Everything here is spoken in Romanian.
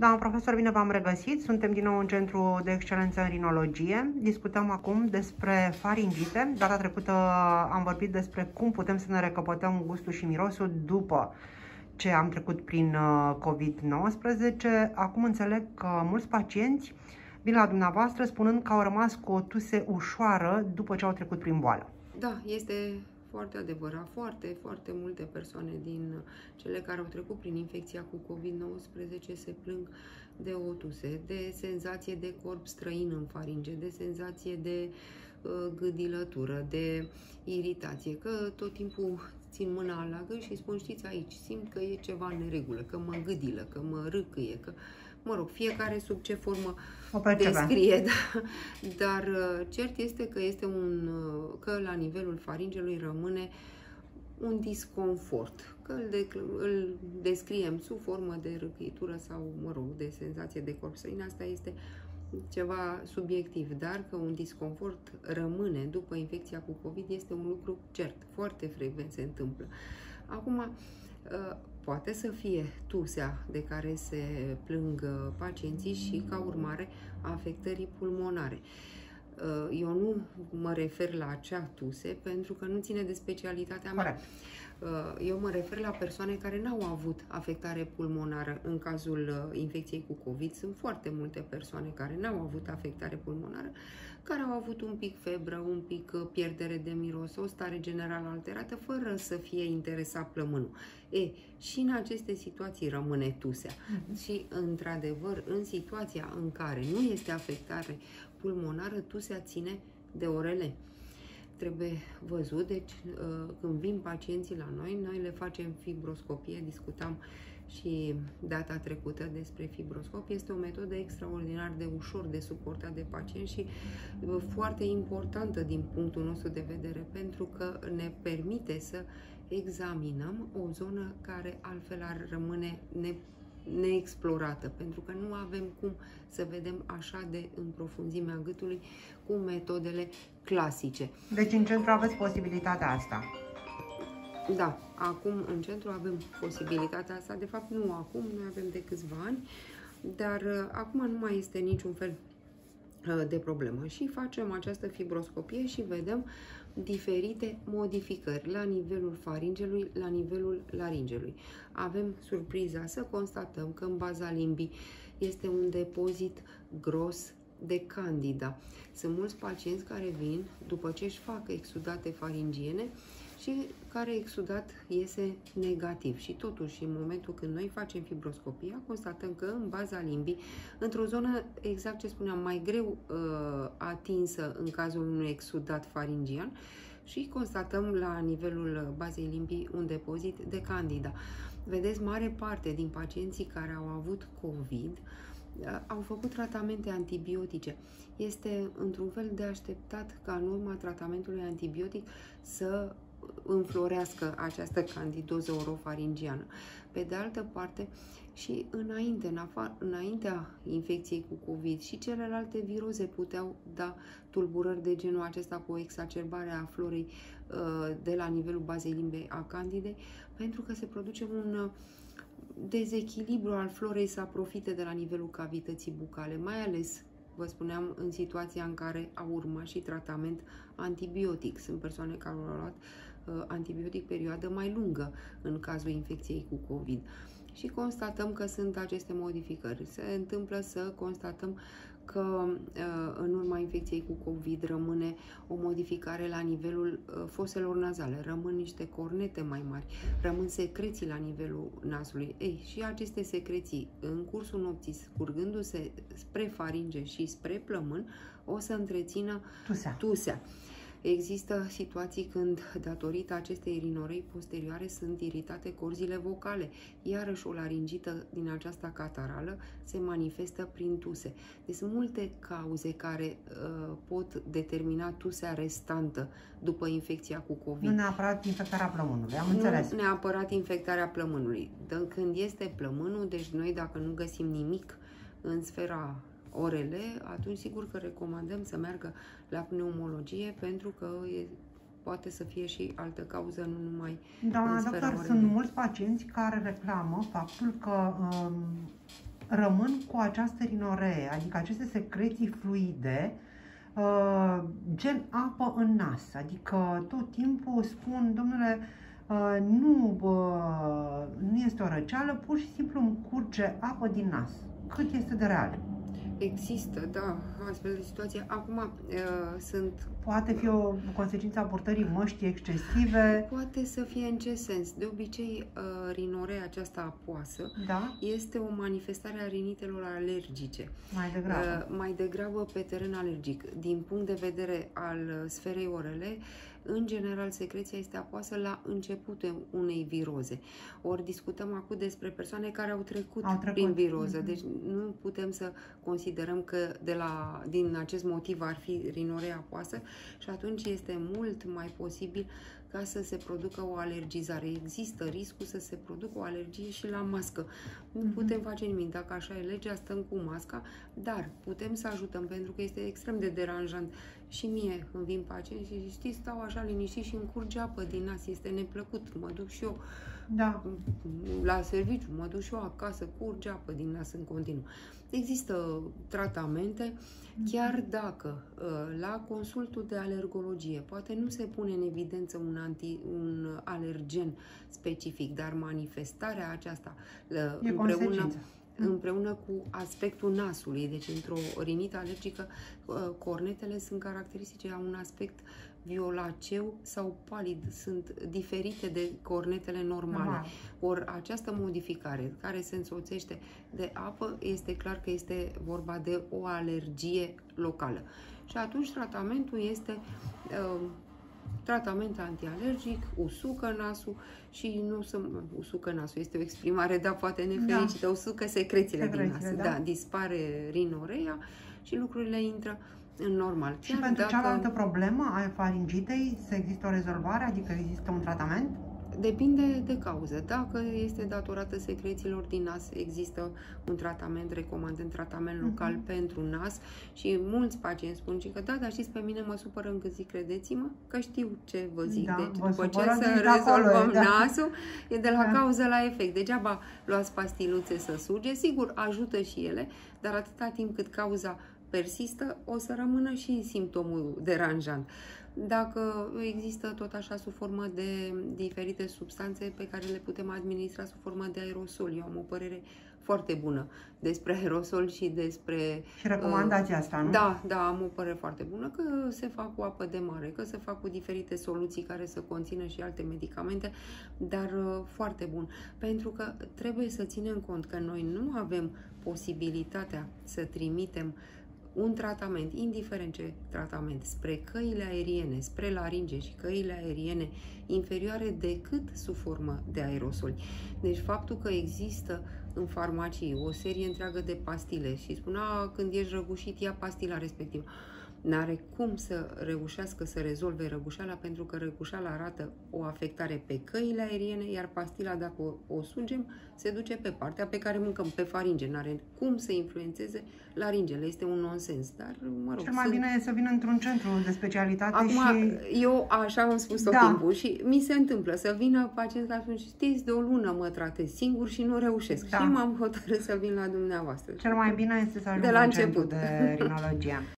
Doamna profesor, bine v-am regăsit. Suntem din nou în Centru de Excelență în Rinologie. Discutăm acum despre faringite. Data trecută am vorbit despre cum putem să ne recăpătăm gustul și mirosul după ce am trecut prin uh, COVID-19. Acum înțeleg că mulți pacienți vin la dumneavoastră spunând că au rămas cu o tuse ușoară după ce au trecut prin boală. Da, este foarte adevărat. Foarte, foarte multe persoane din cele care au trecut prin infecția cu COVID-19 se plâng de o tuse, de senzație de corp străin în faringe, de senzație de uh, gâdilătură, de iritație, că tot timpul țin mâna la gât și spun, știți, aici simt că e ceva în neregulă, că mă gâdilă, că mă râcâie, că, mă rog, fiecare sub ce formă O descrie, da. Dar uh, cert este că este un, uh, că la nivelul faringelui rămâne un disconfort, că îl, de, îl descriem sub formă de răcăitură sau, mă rog, de senzație de corp străin, asta este ceva subiectiv, dar că un disconfort rămâne după infecția cu COVID este un lucru cert, foarte frecvent se întâmplă. Acum, uh, poate să fie tusea de care se plâng pacienții și ca urmare a afectării pulmonare. Uh, eu nu mă refer la acea tuse pentru că nu ține de specialitatea mea. Corect. Uh, eu mă refer la persoane care n-au avut afectare pulmonară în cazul uh, infecției cu COVID. Sunt foarte multe persoane care n-au avut afectare pulmonară, care au avut un pic febră, un pic pierdere de miros, o stare generală alterată, fără să fie interesat plămânul. E, și în aceste situații rămâne tusea. Uh-huh. Și, într-adevăr, în situația în care nu este afectare pulmonară, tusea ține de orele trebuie văzut. Deci, uh, când vin pacienții la noi, noi le facem fibroscopie, discutam și data trecută despre fibroscop. Este o metodă extraordinar de ușor de suportat de pacient și uh, foarte importantă din punctul nostru de vedere, pentru că ne permite să examinăm o zonă care altfel ar rămâne ne neexplorată, pentru că nu avem cum să vedem așa de în profunzimea gâtului cu metodele clasice. Deci în centru aveți posibilitatea asta. Da, acum în centru avem posibilitatea asta, de fapt nu acum, noi avem de câțiva ani, dar uh, acum nu mai este niciun fel uh, de problemă și facem această fibroscopie și vedem diferite modificări la nivelul faringelui, la nivelul laringelui. Avem surpriza să constatăm că în baza limbii este un depozit gros de candida. Sunt mulți pacienți care vin după ce își fac exudate faringiene și care exudat iese negativ. Și totuși, în momentul când noi facem fibroscopia, constatăm că în baza limbii, într-o zonă, exact ce spuneam, mai greu uh, atinsă în cazul unui exudat faringian, și constatăm la nivelul bazei limbii un depozit de candida. Vedeți, mare parte din pacienții care au avut COVID uh, au făcut tratamente antibiotice. Este într-un fel de așteptat ca în urma tratamentului antibiotic să înflorească această candidoză orofaringiană. Pe de altă parte, și înainte, în afar, înaintea infecției cu COVID și celelalte viroze puteau da tulburări de genul acesta cu o exacerbare a florei uh, de la nivelul bazei limbei a candidei, pentru că se produce un uh, dezechilibru al florei să profite de la nivelul cavității bucale, mai ales vă spuneam, în situația în care au urmat și tratament antibiotic. Sunt persoane care au luat uh, antibiotic perioadă mai lungă în cazul infecției cu COVID. Și constatăm că sunt aceste modificări. Se întâmplă să constatăm că uh, în urma infecției cu COVID rămâne o modificare la nivelul uh, foselor nazale, rămân niște cornete mai mari, rămân secreții la nivelul nasului. Ei, și aceste secreții, în cursul nopții, scurgându-se spre faringe și spre plămân, o să întrețină tusea. tusea. Există situații când, datorită acestei rinorei posterioare, sunt iritate corzile vocale. Iarăși o laringită din această catarală se manifestă prin tuse. Deci sunt multe cauze care uh, pot determina tusea restantă după infecția cu COVID. Nu neapărat infectarea plămânului, am înțeles. Nu neapărat infectarea plămânului. Când este plămânul, deci noi dacă nu găsim nimic în sfera orele, atunci sigur că recomandăm să meargă la pneumologie pentru că e, poate să fie și altă cauză, nu numai Doamna doctor, orele. sunt mulți pacienți care reclamă faptul că um, rămân cu această rinoree, adică aceste secreții fluide, uh, gen apă în nas. Adică tot timpul spun, domnule, uh, nu, nu este o răceală, pur și simplu îmi curge apă din nas. Cât este de real? Există, da, astfel de situație. Acum uh, sunt... Poate fi o consecință a purtării măștii excesive? Poate să fie în ce sens? De obicei, uh, rinorea aceasta apoasă da? este o manifestare a rinitelor alergice. Mai degrabă. Uh, mai degrabă pe teren alergic. Din punct de vedere al sferei orele, în general, secreția este apoasă la începutul unei viroze. Ori discutăm acum despre persoane care au trecut, au trecut. prin viroză. Mm-hmm. Deci nu putem să considerăm că de la, din acest motiv ar fi rinorea apoasă și atunci este mult mai posibil ca să se producă o alergizare. Există riscul să se producă o alergie și la mască. Nu mm-hmm. putem face nimic. Dacă așa e legea, stăm cu masca, dar putem să ajutăm pentru că este extrem de deranjant. Și mie îmi vin pacienți și știți, stau așa liniștit și îmi curge apă din nas. Este neplăcut. Mă duc și eu da. la serviciu, mă duc și eu acasă, curge apă din nas în continuu. Există tratamente, chiar dacă uh, la consultul de alergologie poate nu se pune în evidență un, anti, un alergen specific, dar manifestarea aceasta uh, e împreună împreună cu aspectul nasului. Deci, într-o rinită alergică, uh, cornetele sunt caracteristice a un aspect violaceu sau palid, sunt diferite de cornetele normale. Normal. Ori această modificare care se însoțește de apă, este clar că este vorba de o alergie locală. Și atunci tratamentul este uh, tratament antialergic, usucă nasul și nu să... Usucă nasul este o exprimare, dar poate nefericită, da. usucă secrețiile, secrețiile din nas. Da. da, dispare rinorea și lucrurile intră în normal. Și Chiar pentru dacă... cealaltă problemă a faringitei, să există o rezolvare, adică există un tratament? Depinde de cauză. Dacă este datorată secrețiilor din nas, există un tratament, recomandând tratament local uh-huh. pentru nas și mulți pacienți spun că da, dar știți, pe mine mă supără încă zi, credeți-mă, că știu ce vă zic. Da, deci vă după ce să rezolvăm acolo, da. nasul, e de la da. cauză la efect. Degeaba luați pastiluțe să suge, sigur, ajută și ele, dar atâta timp cât cauza persistă, o să rămână și simptomul deranjant. Dacă există tot așa sub formă de diferite substanțe pe care le putem administra sub formă de aerosol, eu am o părere foarte bună despre aerosol și despre... Și recomandați uh, asta, nu? Da, da, am o părere foarte bună că se fac cu apă de mare, că se fac cu diferite soluții care să conțină și alte medicamente, dar uh, foarte bun. Pentru că trebuie să ținem cont că noi nu avem posibilitatea să trimitem uh, un tratament, indiferent ce tratament, spre căile aeriene, spre laringe și căile aeriene inferioare decât sub formă de aerosoli. Deci faptul că există în farmacii o serie întreagă de pastile și spunea când ești răgușit, ia pastila respectivă n-are cum să reușească să rezolve răgușeala pentru că răgușeala arată o afectare pe căile aeriene, iar pastila, dacă o, o sugem, se duce pe partea pe care mâncăm, pe faringe. N-are cum să influențeze laringele. Este un nonsens. Dar, mă rog, Cel mai sunt... bine e să vină într-un centru de specialitate Acum, și... eu așa am spus tot da. timpul și mi se întâmplă să vină pacienți care spun, știți, de o lună mă tratez singur și nu reușesc. Da. Și m-am hotărât să vin la dumneavoastră. Cel mai bine este să ajung de la în început. centru de rinologie.